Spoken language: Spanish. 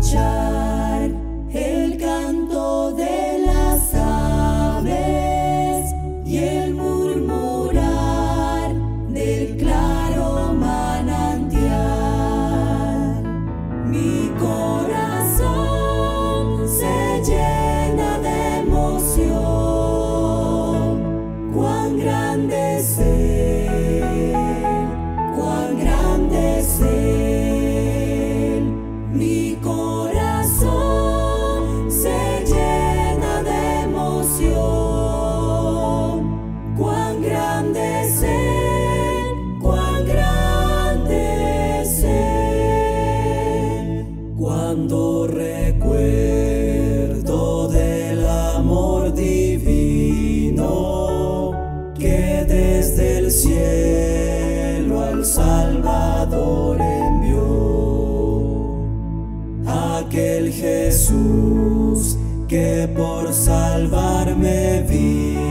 el canto de las aves y el murmurar del claro manantial. Mi corazón se llena de emoción. Cuán grande es Cuando recuerdo del amor divino que desde el cielo al Salvador envió, aquel Jesús que por salvarme vino.